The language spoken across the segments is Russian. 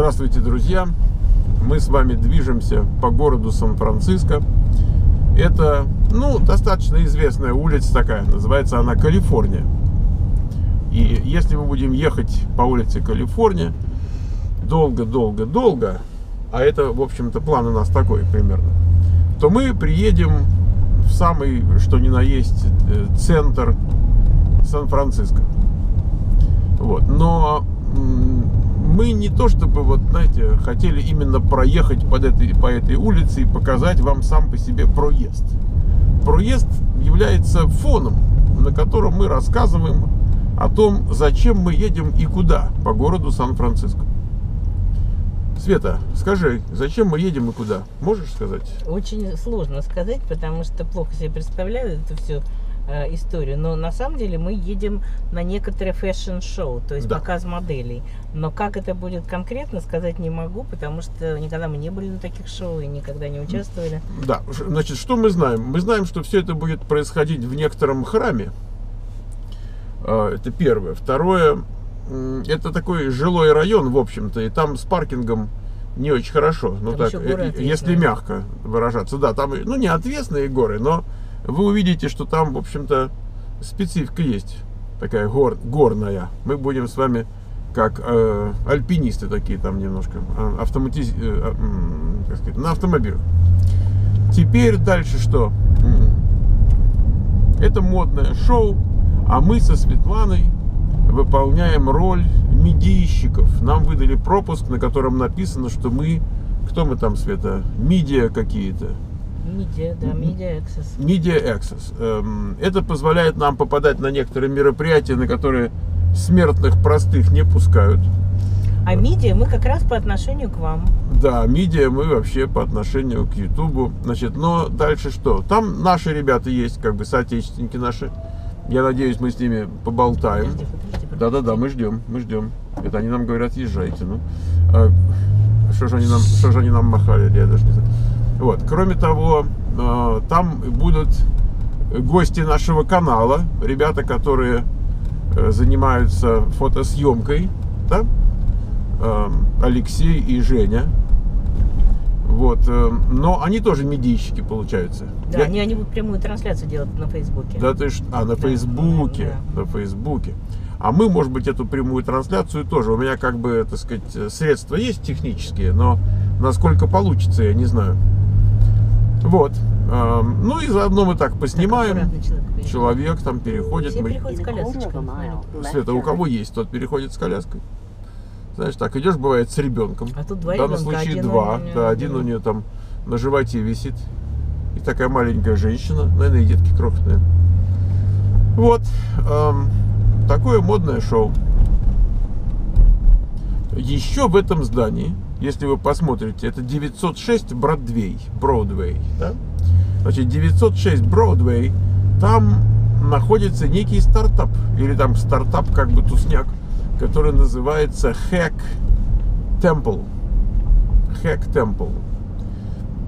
Здравствуйте, друзья! Мы с вами движемся по городу Сан-Франциско. Это, ну, достаточно известная улица такая, называется она Калифорния. И если мы будем ехать по улице Калифорния долго-долго-долго, а это, в общем-то, план у нас такой примерно, то мы приедем в самый, что ни на есть, э, центр Сан-Франциско. Вот. Но мы не то чтобы, вот, знаете, хотели именно проехать под этой, по этой улице и показать вам сам по себе проезд. Проезд является фоном, на котором мы рассказываем о том, зачем мы едем и куда по городу Сан-Франциско. Света, скажи, зачем мы едем и куда? Можешь сказать? Очень сложно сказать, потому что плохо себе представляю это все э, историю. Но на самом деле мы едем на некоторые fashion -шоу, то есть Да. показ моделей. Но как это будет конкретно, сказать не могу, потому что никогда мы не были на таких шоу и никогда не участвовали. Да, значит, что мы знаем? Мы знаем, что все это будет происходить в некотором храме. А, Это первое. Второе, это такой жилой район, в общем-то, и там с паркингом не очень хорошо. Ну так, э, если мягко выражаться. Да, там, ну, не отвесные горы, но вы увидите, что там, в общем-то, специфика есть. Такая гор, горная. Мы будем с вами как э, альпинисты такие там немножко. а, автоматиз... э, как сказать, на автомобилях. Теперь дальше что? Это модное шоу, а мы со Светланой выполняем роль медийщиков. Нам выдали пропуск, на котором написано, что мы... Кто мы там, Света? Медиа какие-то. Медиа, да, Media Access. Media Access. Эм, Это позволяет нам попадать на некоторые мероприятия, на которые смертных простых не пускают. А медиа мы как раз по отношению к вам. Да, медиа мы вообще по отношению к Ютубу. Значит, но дальше что? Там наши ребята есть, как бы соотечественники наши. Я надеюсь, мы с ними поболтаем. Да-да-да, мы ждем, мы ждем. Это они нам говорят, езжайте. Ну, А, что же они нам, что же они нам махали, я даже не знаю. Вот, кроме того, э, там будут гости нашего канала, ребята, которые э, занимаются фотосъемкой, да? Эм, Алексей и Женя. Вот, э, но они тоже медийщики, получаются. Да, Я- они, они будут прямую трансляцию делать на Фейсбуке. да ты ж... А, на Да, Фейсбуке. да. На Фейсбуке. А мы, может быть, эту прямую трансляцию тоже. У меня, как бы, так сказать, средства есть технические, но насколько получится, я не знаю. Вот. Эм, Ну и заодно мы так поснимаем. Человек там переходит. Все мы- переходят с колясочкой. Света, у кого есть, тот переходит с коляской. Знаешь, так идешь, бывает, с ребенком. А тут два В данном ребенка, случае один у два. меня, да, один у нее там на животе висит. И такая маленькая женщина, наверное, и детки крохотные. Вот. эм, такое модное шоу. Еще в этом здании, если вы посмотрите, это 906 Бродвей, Бродвей, да? Значит, 906 Бродвей, там находится некий стартап, или там стартап как бы тусняк, который называется Hack Temple. Hack Temple.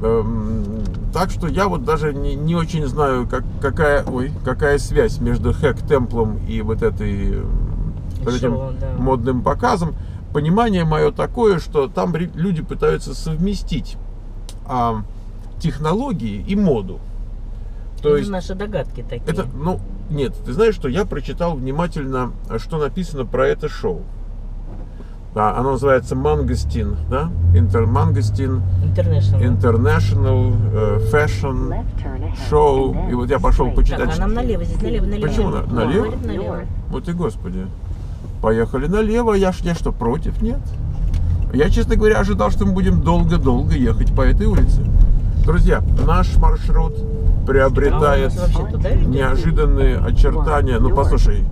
Эм, так что я вот даже не, не очень знаю, как, какая, ой, какая связь между Hack Темплом и вот этой эм, вот этим Шоу, да. модным показом. Понимание мое такое, что там люди пытаются совместить а, технологии и моду. То Это есть наши догадки такие. это, ну, нет, ты знаешь, что я прочитал внимательно, а, что написано про это шоу. Да, оно называется Mangosteen, да? Интер Mangosteen International. International э, Fashion Show. И вот я пошел почитать. Так, а нам налево, здесь налево, налево. Почему на- налево? Говорит, налево. Вот и господи. Поехали налево, я, ж- я что, против? Нет. Я, честно говоря, ожидал, что мы будем долго-долго ехать по этой улице. Друзья, наш маршрут приобретает А неожиданные очертания. Ну, послушай,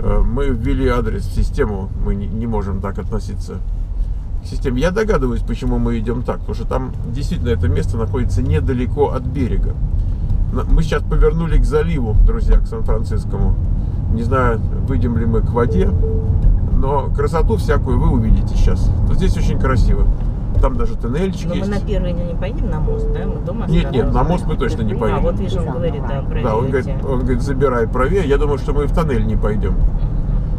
э, мы ввели адрес в систему, мы не, не можем так относиться к системе. Я догадываюсь, почему мы идем так, потому что там действительно это место находится недалеко от берега. Мы сейчас повернули к заливу, друзья, к Сан-Францискому. Не знаю, выйдем ли мы к воде, но красоту всякую вы увидите сейчас. Здесь очень красиво. Там даже тоннельчик Но мы есть. на первый не поедем на мост, да? Мы дома Нет, нет, на мост мы точно не А, поедем. вот видишь, он говорит, да, про Да, он говорит, он говорит, забирай правее. Я думаю, что мы в тоннель не пойдем.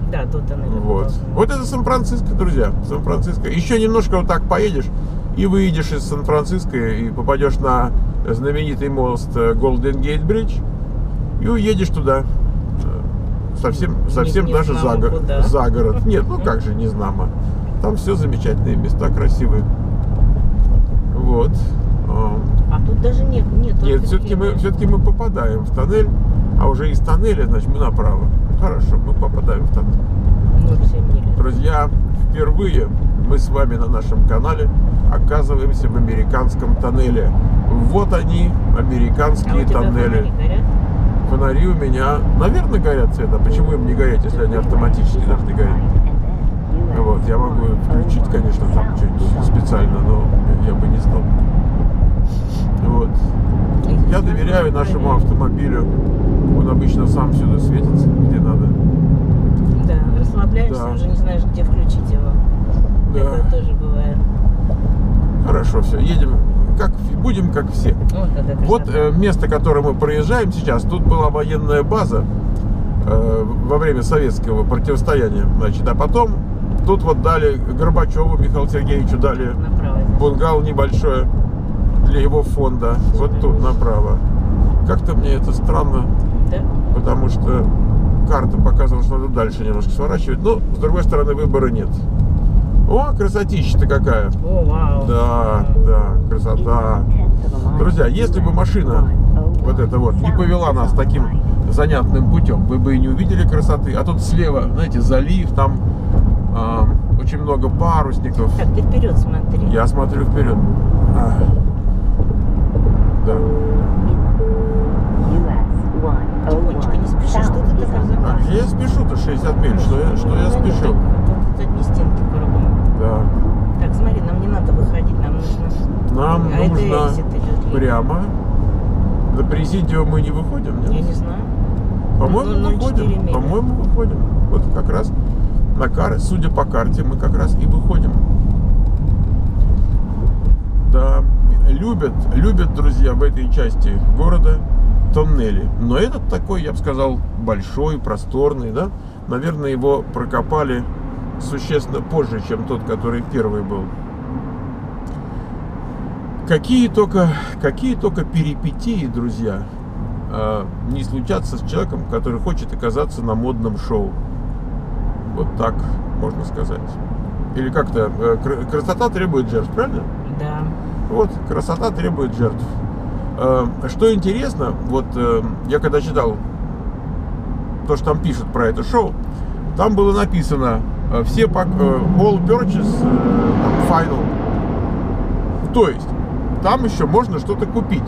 Да, до тоннеля. Вот. Вот это Сан-Франциско, друзья. Сан-Франциско. Еще немножко вот так поедешь и выедешь из Сан-Франциско и попадешь на знаменитый мост э, Golden Gate Bridge и уедешь туда. Совсем, совсем не даже за, го- за город. Нет, ну как же не знамо. Там все замечательные места, красивые. Вот. А, А тут даже нет, нет. Нет, все-таки мы, все-таки мы попадаем в тоннель, а уже из тоннеля, значит, мы направо. Хорошо, мы попадаем в тоннель. 0,7 мили. Друзья, впервые мы с вами на нашем канале оказываемся в американском тоннеле. Вот они, А американские тебя тоннели. Фонари горят? У меня, наверное, горят цвета. Почему им не гореть, если они автоматически должны гореть? Вот, я могу включить, конечно, там что-нибудь специально, но я бы не стал. Вот. Я доверяю нашему автомобилю. Он обычно сам всюду светится, где надо. Да, расслабляешься, Да. уже не знаешь, где включить его. Да. Такое тоже бывает. Хорошо, все, едем. Как, будем как все. Вот какая Вот э, место, которое мы проезжаем сейчас, тут была военная база э, во время советского противостояния. Значит, а потом тут вот дали Горбачеву Михаилу Сергеевичу дали Направо бунгал небольшое для его фонда. Вот тут направо. Как-то мне это странно, Да? потому что карта показывала, что надо дальше немножко сворачивать. Но, с другой стороны, выбора нет. О, красотища-то какая. О, вау. Да, да, красота. Друзья, если бы машина вот эта вот не повела нас таким занятным путем, вы бы и не увидели красоты. А тут слева, знаете, залив, там а, очень много парусников. Так, ты вперед смотри. Я смотрю вперед. А. Да. Тихонечко, не спеши, что ты так А, я спешу-то 60 миль, что я, что я Ну, спешу? Тут одни стенки. Да. Так, смотри, нам не надо выходить, нам нужно... Нам а это нужно идет. прямо. До президио мы не выходим, нет? Я не знаю. По-моему, Ну, 0,4 выходим. По-моему, выходим. Вот как раз на карте, судя по карте, мы как раз и выходим. Да, любят, любят друзья в этой части города тоннели. Но этот такой, я бы сказал, большой, просторный, да. Наверное, его прокопали существенно позже, чем тот, который первый был. Какие только, какие только перипетии, друзья, э, не случатся с человеком, который хочет оказаться на модном шоу. Вот так можно сказать. Или как-то э, кр- красота требует жертв, правильно? Да. Вот, красота требует жертв. Э, Что интересно, вот э, я когда читал то, что там пишут про это шоу, там было написано все пак- э, all purchase э, final. То есть там еще можно что-то купить,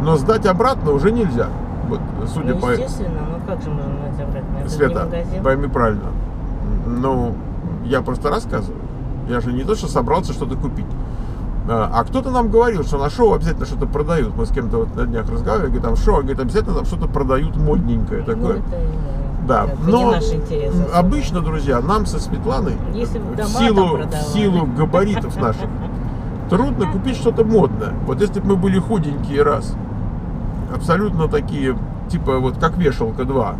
но сдать обратно уже нельзя. Вот, судя ну, по естественно, ну как же можно найти обратно? Это Света, пойми правильно. Ну, я просто рассказываю. Я же не то, что собрался что-то купить. А кто-то нам говорил, что на шоу обязательно что-то продают. Мы с кем-то вот на днях разговаривали, говорит, там шоу, говорит, обязательно там что-то продают модненькое Ну, такое. это, э, Да, бы но не наш интерес. особо. обычно, друзья, нам со Светланой Если в силу, в силу габаритов наших трудно купить что-то модное. Вот если бы мы были худенькие раз, абсолютно такие, типа вот как вешалка 2,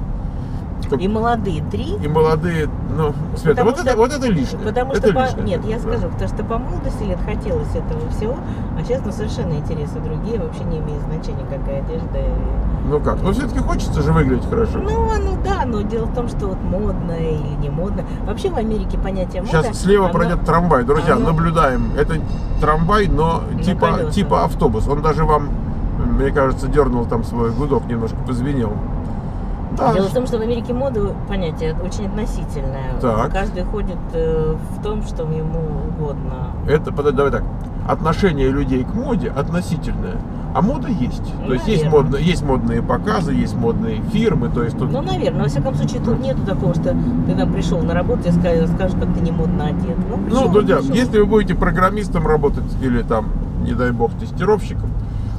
то- И молодые три. и молодые, ну, Света, вот, что- это, вот это лишнее. Потому это что, по- лишнее. нет, я Да. скажу, потому что по молодости лет хотелось этого всего, а сейчас ну, совершенно интересы другие, вообще не имеет значения, какая одежда. и- Ну как, ну все-таки хочется же выглядеть хорошо. Ну, ну да, но дело в том, что вот модное или не модное. Вообще в Америке понятие мода... Сейчас слева оно- пройдет трамвай, друзья, оно- наблюдаем. Это трамвай, но На типа, типа автобус. Он даже вам, мне кажется, дернул там свой гудок, немножко позвенел. Да, Дело в том, что в Америке мода понятие очень относительное. Так. Каждый ходит э, в том, что ему угодно. это, подожди, давай так. Отношение людей к моде относительное. А мода есть. То есть есть, Наверное. модно, есть модные показы, есть модные фирмы. То есть тут Ну, наверное, во всяком случае, тут нету такого, что ты там пришел на работу и скажешь, как ты не модно одет. Ну, Ну, друзья, пришел. если вы будете программистом работать или там, не дай бог, тестировщиком,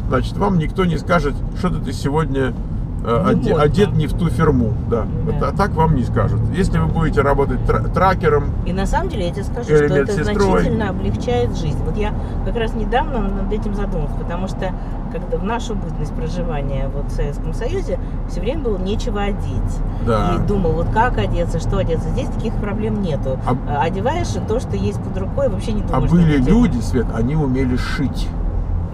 значит, вам никто не скажет, что ты сегодня э, Не оде- модно. одет не в ту фирму. Да. Да. А так вам не скажут. Если вы будете работать тра- тракером, И на самом деле я тебе скажу, что это значительно облегчает жизнь. Вот я как раз недавно над этим задумалась, потому что когда в нашу бытность проживания вот в Советском Союзе все время было нечего одеть. Да. И думал, вот как одеться, что одеться. Здесь таких проблем нету. А- А Одеваешь то, что есть под рукой, вообще не А думаешь. были над этим. люди, Свет, они умели шить.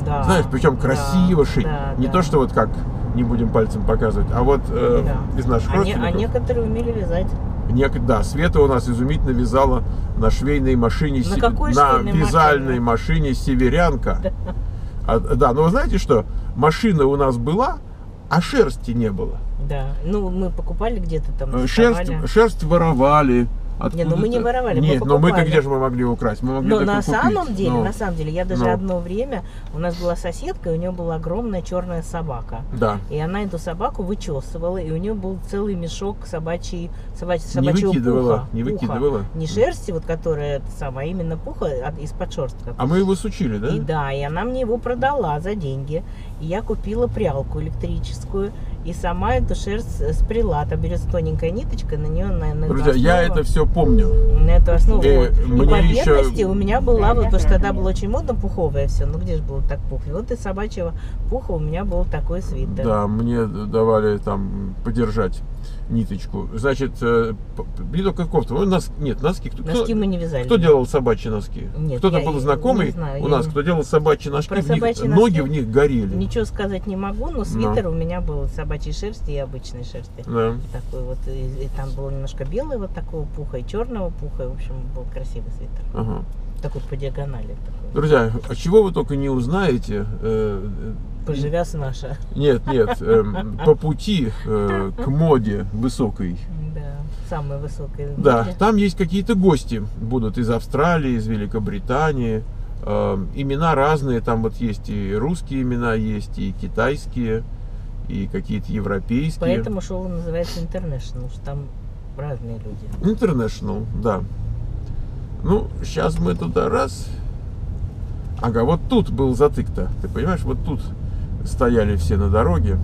Да, Знаешь, причем да, красиво шить. да, Не да. то, что вот как не будем пальцем показывать, а вот э, Да. из наших А, не- а родственников. некоторые умели вязать. Нек- да, Света у нас изумительно вязала на швейной машине, На какой на вязальной машине? машине северянка. А, да, но вы знаете что? Машина у нас была, а шерсти не было. Да. Ну, мы покупали где-то там. Э, Шерсть, шерсть воровали. Не, ну мы не воровали, мы Нет, но мы-то покупали. где же мы могли украсть? Мы могли Но на купить. самом деле, Ну, на самом деле, я даже Ну. одно время, у нас была соседка, и у нее была огромная черная собака. Да. И она эту собаку вычесывала, и у нее был целый мешок собачьей, собач- собачьего выкидывала, пуха. не Пуха. выкидывала? Не шерсти, вот которая это самое, а именно пуха из-под шерстка. А мы его сучили, да? И да, и она мне его продала за деньги. И я купила прялку электрическую. И сама эту шерсть э, спряла. Там берется тоненькая ниточка, на нее на, на Друзья, я это все помню. на эту основу. Э, вот. И мне по еще- бедности у меня была, вот, потому что тогда было очень модно пуховое все. Ну где же было так пух? И вот из собачьего пуха у меня был такой свитер. Да, мне давали там подержать ниточку. Значит, э, не только кофту, ну, нос, нет, носки. Кто, Носки мы не вязали. кто делал собачьи носки? Нет, Кто-то был знакомый знаю, у нас, не- кто делал собачьи носки, Про в них- собачьи ноги носки в них горели. Ничего сказать не могу, но свитер у меня был из собачьей шерсти и обычной шерсти. Да. Такой вот, и, и там было немножко белого вот такого пуха и черного пуха. И, в общем, был красивый свитер. Ага. Такой по диагонали. Такой. Друзья, а чего вы только не узнаете? Э, Поживя с наша. Нет, нет, эм, по пути э, к моде высокой. Да, самая высокая. в Да, мире. там есть какие-то гости, будут из Австралии, из Великобритании. Э, имена разные, там вот есть и русские имена, есть и китайские, и какие-то европейские. Поэтому шоу называется International, что там разные люди. International, да. Ну, сейчас мы туда раз. Ага, вот тут был затык-то. Ты понимаешь, вот тут стояли все на дороге.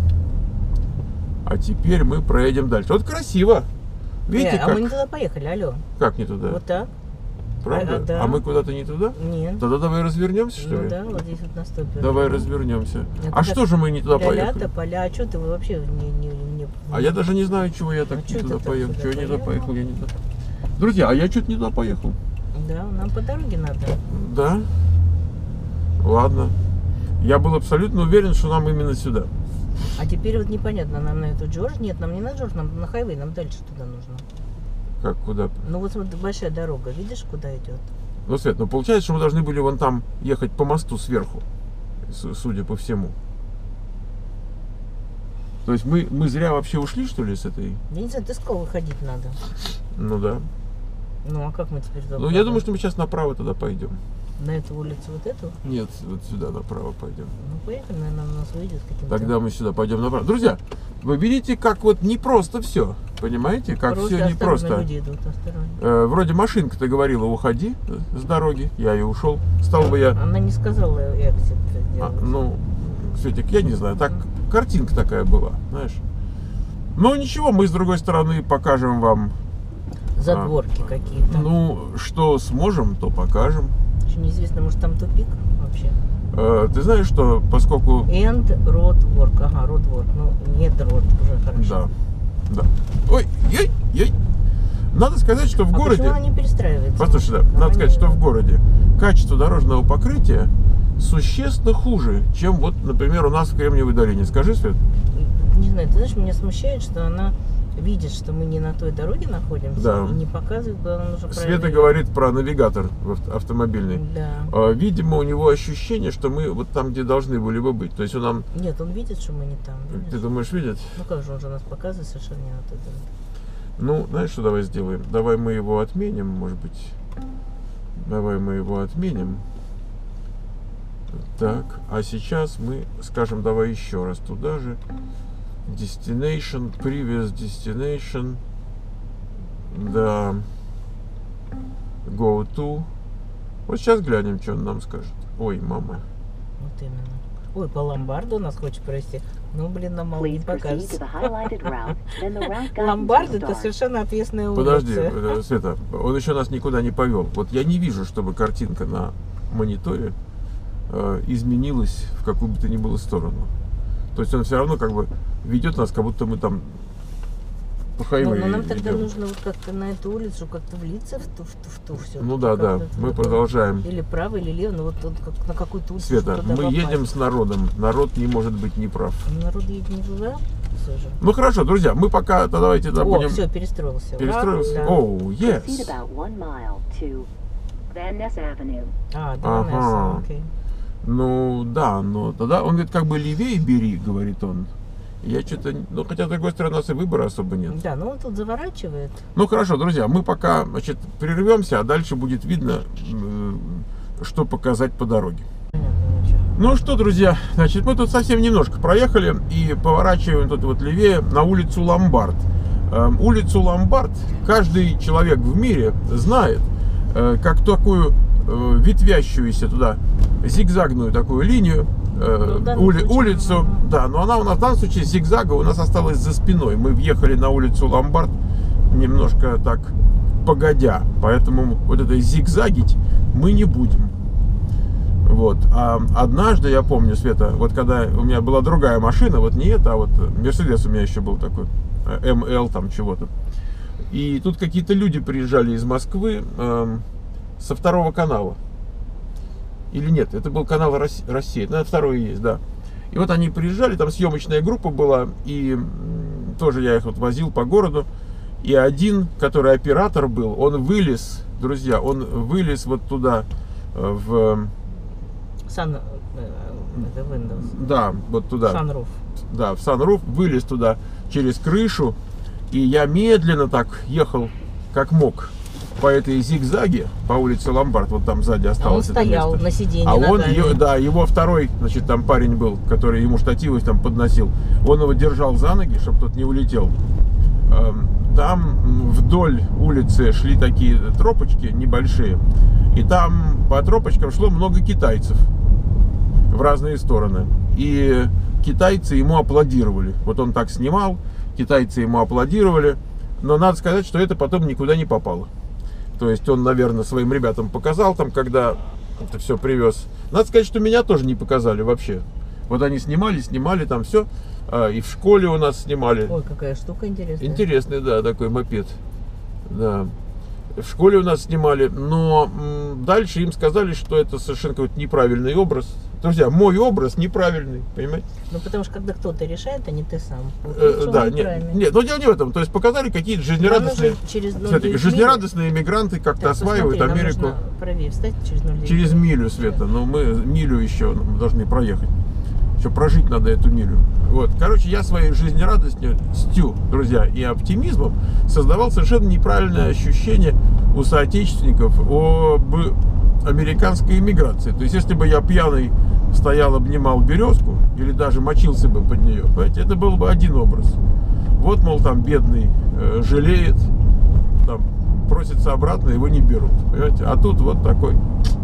А теперь мы проедем дальше. Вот красиво. Видите, Э, а как, мы не туда поехали, алло. как не туда? Вот так? Правда? а, да. А мы куда-то не туда? Нет. Тогда давай развернемся, что ну ли? да, вот здесь вот на стопе. Давай развернемся. А как что же мы не туда Поля-то, поехали? поля, а что ты вообще не... не, не- А я даже не знаю, чего я так А не туда поехал. Чего я не туда поехал? поехал, я не туда. Друзья, а я что-то не туда поехал. Да, нам по дороге надо. Да? Ладно. Я был абсолютно уверен, что нам именно сюда. А теперь вот непонятно, нам на эту Джордж? Нет, нам не на Джордж, нам на хайвей, нам дальше туда нужно. Как куда? Ну вот смотри, большая дорога, видишь, куда идет? Ну, Свет, ну получается, что мы должны были вон там ехать по мосту сверху, с- судя по всему. То есть мы, мы зря вообще ушли, что ли, с этой? Я не знаю, ты сказал, выходить надо. Ну да. Ну а как мы теперь туда Ну, я думаю, что мы сейчас направо туда пойдем. На эту улицу вот эту? Нет, вот сюда направо пойдем. Ну поехали, наверное, у нас выйдет каким-то... Тогда мы сюда пойдем направо. Друзья, вы видите, как вот непросто все. Понимаете, как Просто все осторожно, непросто. люди идут. Э, вроде машинка ты говорила, уходи с дороги. Я и ушел. Стал бы я. Она не сказала экзит А, ну, Светик, я не знаю, так картинка такая была, знаешь. Ну ничего, мы с другой стороны покажем вам. Задворки какие-то. а, Ну, что сможем, то покажем. Еще неизвестно, может там тупик вообще. Э, ты знаешь, что поскольку. And road work. Ага, road work. Ну, нет road, уже хорошо. Да. Да. Ой, ей, ей. Надо сказать, что в а городе. почему она не перестраивается? Послушай, да, надо сказать, что в городе качество дорожного покрытия существенно хуже, чем вот, например, у нас в Кремниевой долине. Скажи, Свет? Не знаю, ты знаешь, меня смущает, что она видит, что мы не на той дороге находимся Да. и не показывает, куда нам нужно Света правильно говорит про навигатор автомобильный. Да. А, Видимо, у него ощущение, что мы вот там, где должны были бы быть. То есть он нам, Нет, он видит, что мы не там. видишь? ты думаешь, видит? Ну как же, он же нас показывает совершенно не на той дороге. Ну, знаешь, что давай сделаем? Давай мы его отменим, может быть. Давай мы его отменим. Так, а сейчас мы скажем, давай еще раз туда же. Destination, previous destination. Да. Go to. Вот сейчас глянем, что он нам скажет. Ой, мама. Вот именно. Ой, по ломбарду нас хочет провести. Ну, блин, нам мало не покажется. Ломбард это совершенно ответственная улица. Подожди, э, Света, он еще нас никуда не повел. Вот я не вижу, чтобы картинка на мониторе э, изменилась в какую бы то ни было сторону. То есть он все равно как бы ведет нас, как будто мы там по хайвею но нам тогда идем. нужно вот как-то на эту улицу как-то влиться в ту, в ту, в ту все. Ну да, да, мы продолжаем. Или право, или лево, ну вот, вот как, на какую-то улицу. Света, мы попасть. едем с народом. Народ не может быть неправ. Народ едет не туда, все же. Ну хорошо, друзья, мы пока то давайте да, О, будем все, перестроился. перестроился. Да. Оу, Proceed yes. А, да, Ага. Ну да, но тогда он говорит, как бы левее бери, говорит он. Я что-то, ну хотя с другой стороны у нас и выбора особо нет. Да, ну он тут заворачивает. Ну хорошо, друзья, мы пока, значит, прервемся, а дальше будет видно, что показать по дороге. Ну что, друзья, значит, мы тут совсем немножко проехали и поворачиваем тут вот левее на улицу Ломбард. Эм, Улицу Ломбард каждый человек в мире знает э, как такую э, ветвящуюся туда зигзагную такую линию, э, Ну, ули- случае, улицу, да, но она у нас в данном случае зигзага у нас осталась за спиной. Мы въехали на улицу Ломбард немножко так погодя, поэтому вот этой зигзагить мы не будем. Вот. А однажды, я помню, Света, вот когда у меня была другая машина, вот не эта, а вот Мерседес у меня еще был такой, э, МЛ там чего-то. И тут какие-то люди приезжали из Москвы эм, со второго канала. Или нет, это был канал Рос- Россия, ну, второй есть, да. И вот они приезжали, там съемочная группа была, и тоже я их вот возил по городу. И один, который оператор был, он вылез, друзья, он вылез вот туда, э, в, Сан... э, да, вот туда. Sunroof. да, в санруф, вылез туда через крышу, и я медленно так ехал, как мог, по этой зигзаге, по улице Ломбард, вот там сзади А он осталось стоял место. на сиденье А он, да, его второй, значит, там парень был, который ему штативы там подносил. Он его держал за ноги, чтобы тот не улетел. Эм, Там вдоль улицы шли такие тропочки небольшие. И там по тропочкам шло много китайцев в разные стороны. И китайцы ему аплодировали. Вот он так снимал, китайцы ему аплодировали. Но надо сказать, что это потом никуда не попало. То есть он, наверное, своим ребятам показал там, когда это все привез. Надо сказать, что меня тоже не показали вообще. Вот они снимали, снимали там все. И в школе у нас снимали. Ой, какая штука интересная. Интересный, да, такой мопед. Да. В школе у нас снимали, но дальше им сказали, что это совершенно какой-то неправильный образ. Друзья, мой образ неправильный, понимаете? Ну, потому что когда кто-то решает, а не ты сам. Вот Э, да, нет, нет, но дело не в этом. То есть показали какие-то жизнерадостные, через Смотрите, 0,9 жизнерадостные иммигранты мили. как-то осваивают посмотри, Америку правее встать через 0,9 через милю, Света. Но мы милю еще должны проехать. Еще прожить надо эту милю. Вот. Короче, я своей жизнерадостью, друзья, и оптимизмом создавал совершенно неправильное ощущение у соотечественников об американской иммиграции. То есть, если бы я пьяный стоял, обнимал березку, или даже мочился бы под нее, понимаете, это был бы один образ. Вот, мол, там бедный э, жалеет, там, просится обратно, его не берут. Понимаете? А тут вот такой,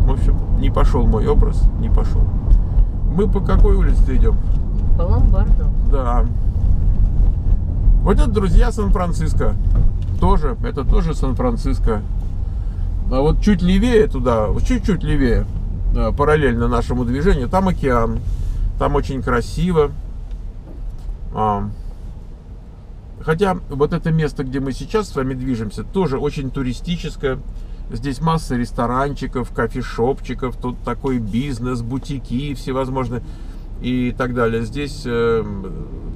в общем, не пошел мой образ, не пошел. Мы по какой улице идем? По ломбарду. Да. Вот это, друзья, Сан-Франциско. Тоже, это тоже Сан-Франциско. А вот чуть левее туда, чуть-чуть левее, параллельно нашему движению, там океан. Там очень красиво. А, Хотя вот это место, где мы сейчас с вами движемся, тоже очень туристическое. Здесь масса ресторанчиков, кофешопчиков, тут такой бизнес, бутики всевозможные и так далее. Здесь э,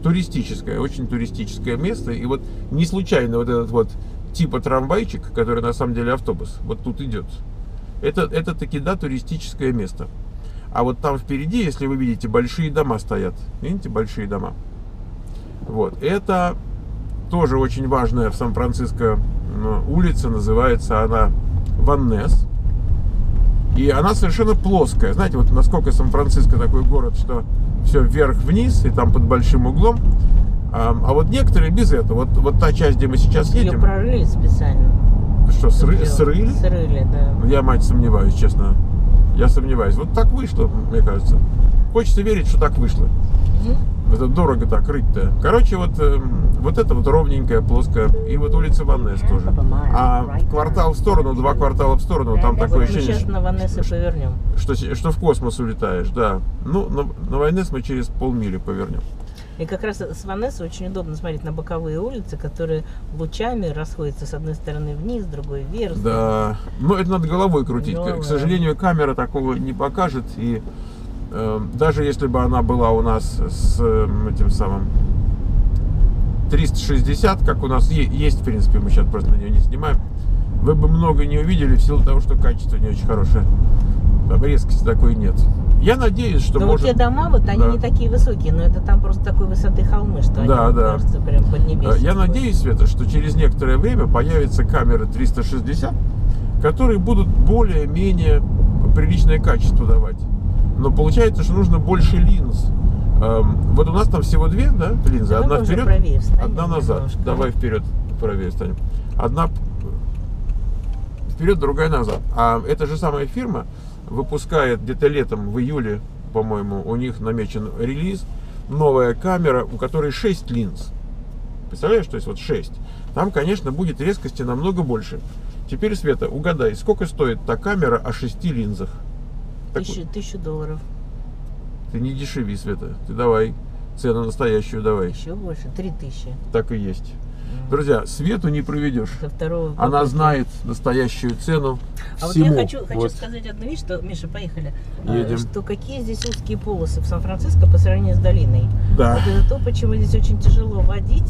туристическое, очень туристическое место. И вот не случайно вот этот вот типа трамвайчик, который на самом деле автобус, вот тут идет. Это, это таки, да, туристическое место. А вот там впереди, если вы видите, большие дома стоят. Видите, большие дома. Вот. Это тоже очень важная в Сан-Франциско м, улица. Называется она Ваннес. И она совершенно плоская. Знаете, вот насколько Сан-Франциско такой город, что все вверх-вниз, и там под большим углом. А, а вот некоторые без этого. Вот, вот та часть, где мы сейчас Ее едем. прорыли специально. Что, сры- срыли? Срыли, да. Я, мать, сомневаюсь, честно. Я сомневаюсь. Вот так вышло, мне кажется. Хочется верить, что так вышло. Мгм. Это дорого так рыть-то. Короче, вот, эм, вот это вот ровненькая, плоская. И вот улица Ваннес тоже. А квартал в сторону, два квартала в сторону, там такое Мы ощущение, сейчас на Ванессе повернем. что, что в космос улетаешь, да. Ну, на, на Ваннес мы через полмили повернем. И как раз с Ванессой очень удобно смотреть на боковые улицы, которые лучами расходятся с одной стороны вниз, с другой вверх. Да, но это надо головой крутить. К- Головой. К сожалению, камера такого не покажет. И э, даже если бы она была у нас с э, этим самым 360, как у нас есть, в принципе, мы сейчас просто на нее не снимаем, вы бы много не увидели в силу того, что качество не очень хорошее. Там резкости такой нет. Я надеюсь, что Но может... вот те дома, вот они Да. не такие высокие, но это там просто такой высоты холмы, что они, Да, мне да. кажется, прям под Э, Я надеюсь, Света, что через некоторое время появятся камеры 360, которые будут более-менее приличное качество давать. Но получается, что нужно больше линз. Эм, Вот у нас там всего две, да, линзы? Давай Одна вперед, встанем одна назад. немножко. Давай вперед, правее станем. Одна вперед, другая назад. А эта же самая фирма выпускает где-то летом, в июле, по-моему, у них намечен релиз. Новая камера, у которой 6 линз. Представляешь, то есть вот 6. Там, конечно, будет резкости намного больше. Теперь, Света, угадай, сколько стоит та камера о 6 линзах? Вот, Тысячу, долларов. ты не дешеви, Света. Ты давай цену настоящую давай. Еще больше. Три тысячи. Так и есть. Друзья, Свету не проведешь. Со второго Она знает настоящую цену А вот всему. я хочу, хочу Вот. сказать одну вещь, что, Миша, поехали. А, Едем. Что какие здесь узкие полосы в Сан-Франциско по сравнению с долиной. Да. Вот это то, почему здесь очень тяжело водить.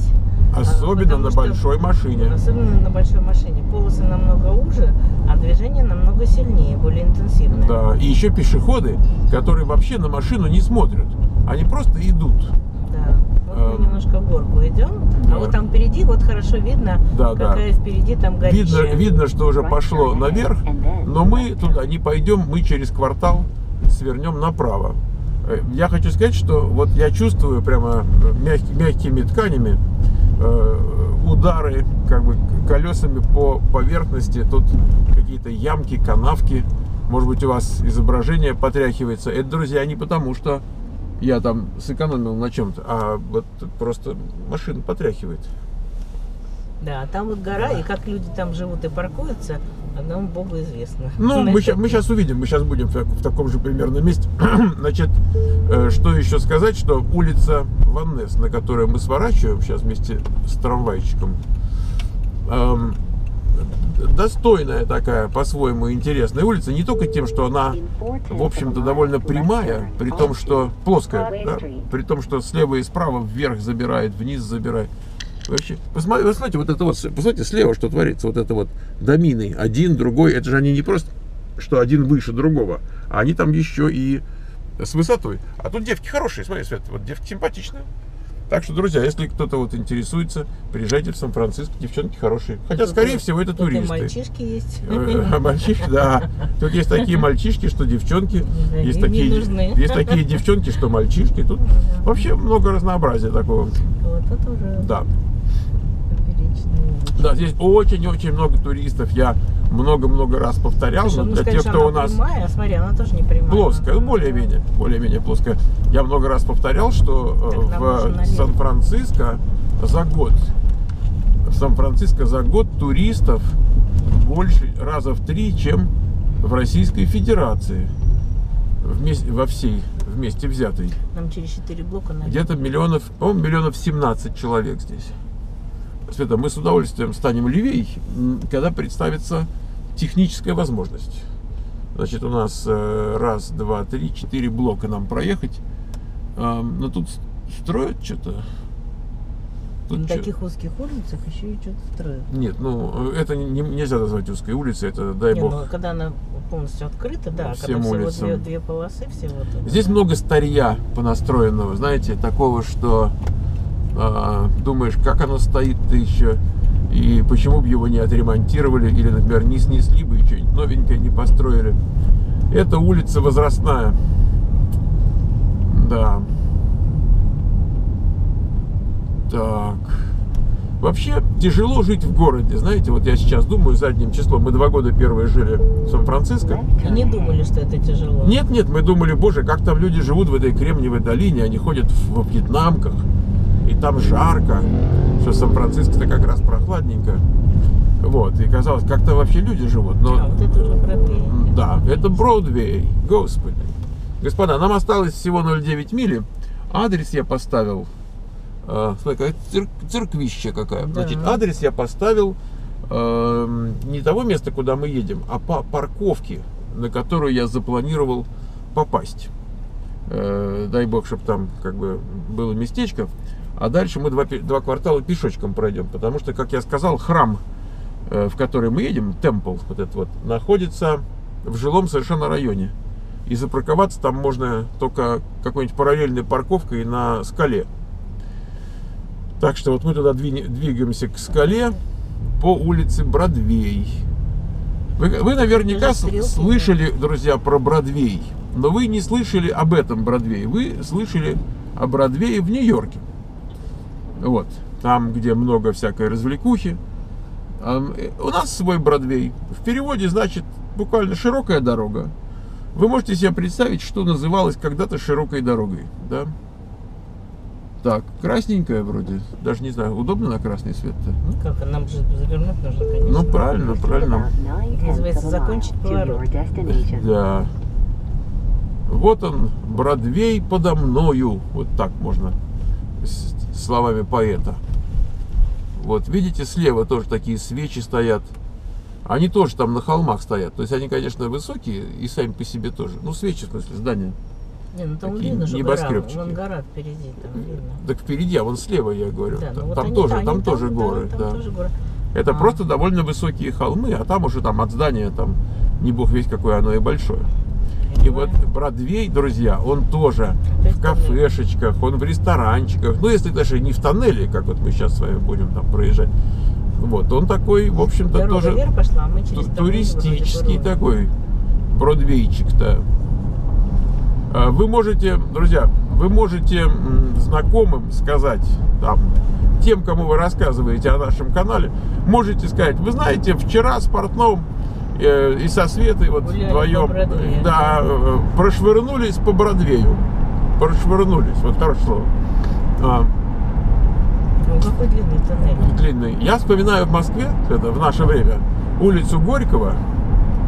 Особенно потому на что- большой машине. Особенно на большой машине. Полосы намного уже, а движение намного сильнее, более интенсивное. Да. И еще пешеходы, которые вообще на машину не смотрят. Они просто идут. Да. Вот Эм, мы немножко в горку идем, да. а вот там впереди вот хорошо видно, Да, да. какая впереди там горища. Видно, видно, что уже пошло наверх, но мы туда не пойдем, мы через квартал свернем направо. Э, Я хочу сказать, что вот я чувствую прямо э, мяг- мягкими тканями э, удары как бы колесами по поверхности. Тут какие-то ямки, канавки. Может быть, у вас изображение потряхивается. Это, друзья, не потому, что я там сэкономил на чем-то, а вот просто машина потряхивает. Да, а там вот гора, и как люди там живут и паркуются, одному богу известно. Ну, мы, ща- мы сейчас увидим, мы сейчас будем в, так- в таком же примерно месте. Значит, э, что еще сказать, что улица Ваннес, на которую мы сворачиваем сейчас вместе с трамвайчиком, эм, достойная такая, по-своему интересная улица, не только тем, что она, в общем-то, довольно прямая, при том, что плоская, да, при том, что слева и справа вверх забирает, вниз забирает. Вообще, посмотрите, посмотрите, вот это вот, посмотрите слева, что творится, вот это вот домины, один, другой, это же они не просто, что один выше другого, а они там еще и с высотой. А тут девки хорошие, смотри, Свет, вот девки симпатичные. Так что, друзья, если кто-то вот интересуется, приезжайте в Сан-Франциско, девчонки хорошие. Хотя, скорее всего, это тут туристы. мальчишки есть. Э, а Мальчишки, да. Тут есть такие мальчишки, что девчонки. Да, Есть такие, нужны. есть такие девчонки, что мальчишки. Тут вообще много разнообразия такого. Вот это уже Да. Да, здесь очень-очень много туристов. Я много-много раз повторял. Слушай, но ну для сказать, тех, кто у нас прямая, смотри, она тоже не прямая. плоская, более-менее, более-менее плоская. Я много раз повторял, что э, в. Сан-Франциско за год, в Сан-Франциско за год туристов больше раза в три, чем в Российской Федерации. Вместе, во всей вместе взятой. Нам через 4 блока. Где-то миллионов, по-моему, миллионов 17 человек здесь. Света, мы с удовольствием станем левей, когда представится техническая возможность. Значит, у нас э, раз, два, три, четыре блока нам проехать. Но тут строят что-то. Тут На таких узких улицах еще и что-то строят. Нет, ну это не, не- нельзя назвать узкой улицей, это дай Не, бог. ну, когда она полностью открыта, да, Всем когда всего улицам. две, две полосы всего. Здесь да. много старья понастроенного, знаете, такого, что думаешь, как оно стоит-то еще, и почему бы его не отремонтировали, или, например, не снесли бы и что-нибудь новенькое не построили. Это улица возрастная. Да. Так. Вообще тяжело жить в городе, знаете, вот я сейчас думаю задним числом, мы два года первые жили в Сан-Франциско, И не думали, что это тяжело. нет, нет, мы думали, боже, как там люди живут в этой Кремниевой долине, они ходят в- во вьетнамках, и там жарко, что Сан-Франциско-то как раз прохладненько. Вот, и казалось, как там вообще люди живут. Но, А, вот это уже Бродвей. да, это Бродвей, господи. Господа, нам осталось всего 0,9 мили, адрес я поставил А, смотри, какая цир- церквище какая. Да. Значит, адрес я поставил эм, не того места, куда мы едем, а по парковке, на которую я запланировал попасть. Э, дай бог, чтобы там как бы было местечко. А дальше мы два, два квартала пешочком пройдем, потому что, как я сказал, храм, э, в который мы едем, темпл, вот этот вот, находится в жилом совершенно районе. И запарковаться там можно только какой-нибудь параллельной парковкой на скале. Так что вот мы туда двигаемся к скале по улице Бродвей. Вы, вы наверняка слышали, друзья, про Бродвей. Но вы не слышали об этом Бродвее. Вы слышали о Бродвее в Нью-Йорке. Вот. Там, где много всякой развлекухи. Э, У нас свой Бродвей. В переводе значит буквально широкая дорога. Вы можете себе представить, что называлось когда-то широкой дорогой, да? Так, красненькая вроде. Даже не знаю, удобно на красный свет-то? Ну, Как, а нам же завернуть нужно, конечно. Ну, правильно, правильно. Называется «Закончить поворот». Да. Вот он, Бродвей подо мною. Вот так можно словами поэта. Вот, видите, слева тоже такие свечи стоят. Они тоже там на холмах стоят. То есть они, конечно, высокие и сами по себе тоже. Ну, свечи, в смысле, здания. Не, ну там Такие видно же гора, небоскребчики. вон гора впереди, там видно. Так впереди, а вон слева, я говорю. Да, ну там вот там они- тоже, они там тоже горы. там да. тоже горы. Это А. просто довольно высокие холмы, а там уже там от здания там не бог весь какое оно и большое. И вот Бродвей, друзья, он тоже То в кафешечках, он в ресторанчиках. Ну, если даже не в тоннеле, как вот мы сейчас с вами будем там проезжать. Вот, он такой, в общем-то, тоже пошла, а туристический такой Бродвейчик-то. А, Вы можете, друзья, вы можете знакомым сказать, там, тем, кому вы рассказываете о нашем канале, можете сказать, вы знаете, вчера с Портновым и со Светой вот Гуляли вдвоем Бродвею. да, э, прошвырнулись по Бродвею. Прошвырнулись, вот хорошее слово. А, Ну, какой длинный тоннель. длинный. Я вспоминаю в Москве, это в наше время, улицу Горького,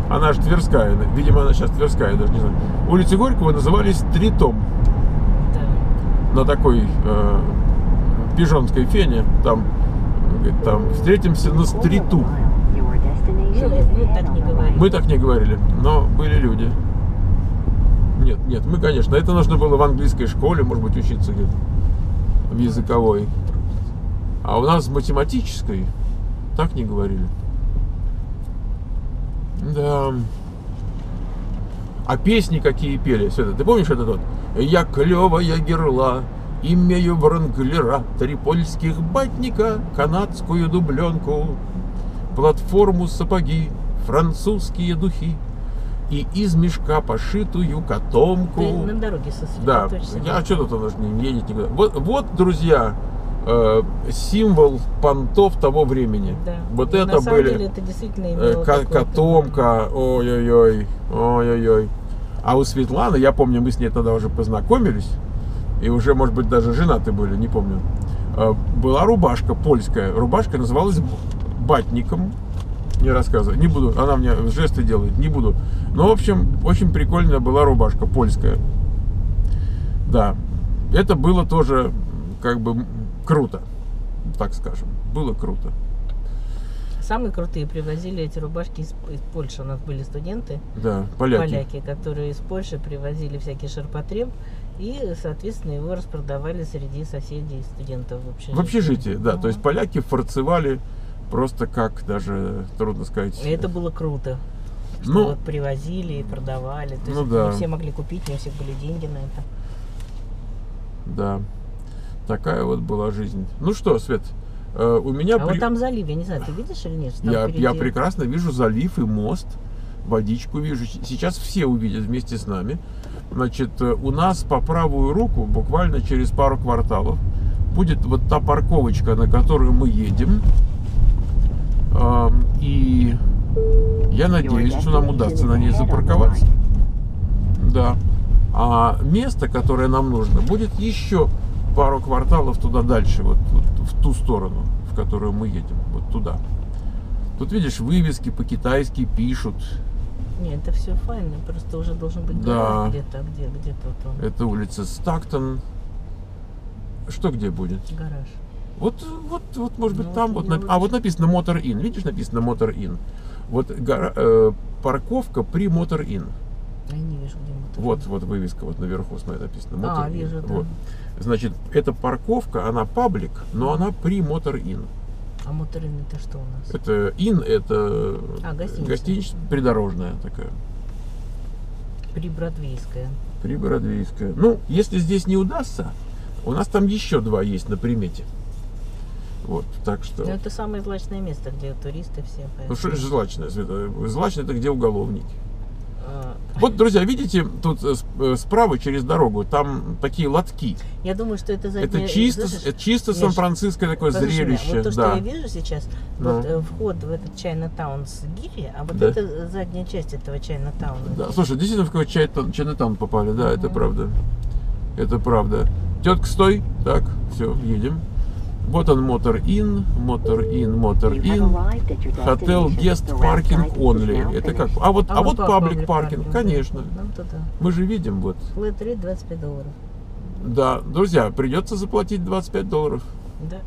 она же Тверская, видимо, она сейчас Тверская, даже не знаю. Улицы Горького назывались Тритом Да. на такой э, пижонской фене. Там, там встретимся на стриту. Мы так не right. Мы так не говорили, но были люди. Нет, нет, мы, конечно, это нужно было в английской школе, может быть, учиться где-то, в языковой. А у нас в математической так не говорили. Да. А песни какие пели? Света, ты помнишь этот вот? Я клевая герла, имею вранглера, три польских батника, канадскую дубленку, платформу сапоги, французские духи и из мешка пошитую котомку. Ты на дороге Да, я что тут он же не едет никуда. Вот, вот друзья, э, символ понтов того времени. Да. Вот И это на самом были деле это действительно э, ко- котомка, ой-ой-ой, ой-ой-ой. А у Светланы, я помню, мы с ней тогда уже познакомились, и уже, может быть, даже женаты были, не помню. Э, Была рубашка польская. Рубашка называлась батником. Не рассказываю, не буду. Она мне жесты делает, не буду. Но, в общем, очень прикольная была рубашка польская. Да, это было тоже как бы круто, так скажем. Было круто. Самые крутые привозили эти рубашки из, из Польши. У нас были студенты, Да, поляки. поляки, которые из Польши привозили всякий ширпотреб и, соответственно, его распродавали среди соседей студентов в общежитии. В общежитии, да. То есть поляки фарцевали просто как, даже трудно сказать. Это было круто. Что Ну, вот привозили и продавали. То ну есть да. не все могли купить, не у всех были деньги на это. да. Такая вот была жизнь. Ну что, Свет, э, у меня А при- вот там залив, я не знаю, ты видишь или нет? я, я прекрасно вижу залив и мост, водичку вижу. Сейчас все увидят вместе с нами. Значит, э, у нас по правую руку, буквально через пару кварталов, будет вот та парковочка, на которую мы едем. И я надеюсь, что нам удастся на ней запарковаться. Да. А место, которое нам нужно, будет еще пару кварталов туда дальше, вот, вот в ту сторону, в которую мы едем, вот туда. Тут видишь, вывески по-китайски пишут. Нет, это все файно, просто уже должен быть Да. где-то, где, где-то вот он. Это улица Стактон. Что где будет? Гараж. Вот, вот, вот, может быть, Ну, там вот нап- а вот написано Motor Inn. Видишь, написано Motor Inn. Вот гора- э, парковка при Motor Inn. Я не вижу, где мы. Вот, вот вывеска вот наверху, смотри, написано Motor А, Inn. вижу, да. Вот. Значит, эта парковка, она паблик, но она при Motor Inn. А моторин это что у нас? Это Inn, это А, гостиница. гостиница придорожная такая, Прибродвейская. прибородвейская. Ну, если здесь не удастся, у нас там еще два есть на примете. Вот, так что... Ну, это самое злачное место, где туристы все. Ну поэтому- что же злачное? Злачное это где уголовники. А, Вот, друзья, видите, тут э, э, справа через дорогу, там такие лотки. Я думаю, что это задняя... Это чисто, слышишь? это чисто Миш, сан-франциское такое послушай меня, зрелище. Вот то, что да. я вижу сейчас, Ну. вот э, вход в этот Чайна-таун с гири, а вот Да. это задняя часть этого Чайна-тауна. Да, слушай, действительно в какой-то чай, Чайнатаун попали, да, это Мгм. правда. Это правда. Тетка, стой. Так, все, едем. Вот он, Мотор Ин, Мотор Ин, Мотор You have Ин. arrived at your Хотел destination. Guest Parking Only. Это как? А вот, а вот паблик паркинг, конечно. Мы же видим вот. Flat rate 25 долларов. Да, друзья, придется заплатить 25 долларов. Да.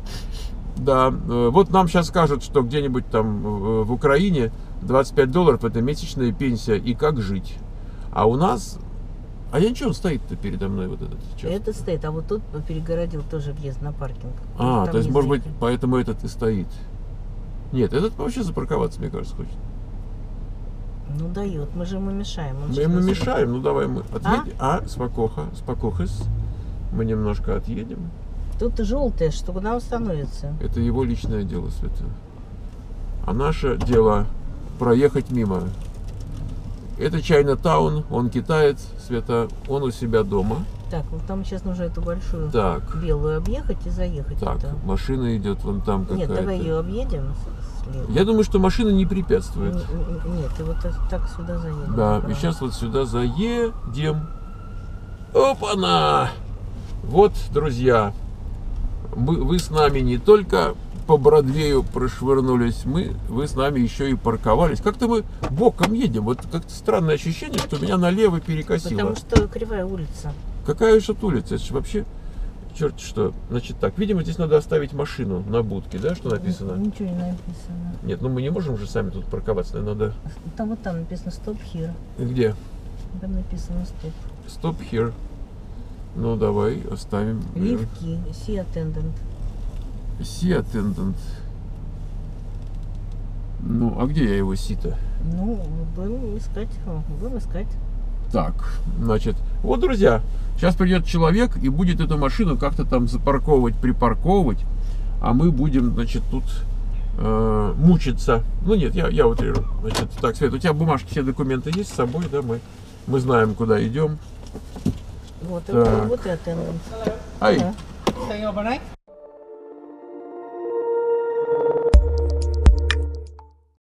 Да, э, вот нам сейчас скажут, что где-нибудь там э, в Украине 25 долларов это месячная пенсия и как жить. А у нас... А я ничего, он стоит-то передо мной вот этот. чё? Это стоит, а вот тут перегородил тоже въезд на паркинг. А, то есть, может быть, поэтому этот и стоит. Нет, этот вообще запарковаться, мне кажется, хочет. Ну дает, мы же ему мешаем. он Мы сейчас ему мешаем, ну давай мы отъедем. А, спокоха, спокохас. Мы немножко отъедем. Тут желтое, что куда он становится? Это его личное дело, Света. А наше дело проехать мимо. Это Чайна-таун, он китаец, Света, он у себя дома. Так, вот там сейчас нужно эту большую Так, белую объехать и заехать так, туда. машина идет вон там Нет, какая-то. давай ее объедем слева. Я думаю, что машина не препятствует. Н- Нет, и вот так, сюда заедем. Да, и сейчас вот сюда заедем. Опа-на! Вот, друзья, мы, вы с нами не только по Бродвею прошвырнулись, мы, вы с нами еще и парковались. Как-то мы боком едем. Вот как-то странное ощущение, что меня налево перекосило. Потому что кривая улица. Какая же тут улица? Это же вообще черт что. Значит так, видимо, здесь надо оставить машину на будке, да, что написано? Ничего не написано. Нет, ну мы не можем же сами тут парковаться, наверное, надо... Там вот там написано stop here. Где? Там написано stop. Stop here. Ну, давай оставим. Key, see attendant. Си attendant. Ну, а где я его си-то? Ну, будем искать. Будем искать. Так, значит, вот, друзья, сейчас придет человек и будет эту машину как-то там запарковывать, припарковывать, а мы будем, значит, тут э, мучиться. Ну нет, я, я утрирую. Значит, так, Свет, у тебя бумажки, все документы есть с собой, да, мы, мы знаем, куда идем. Вот, Так. вот и attendant. Ай?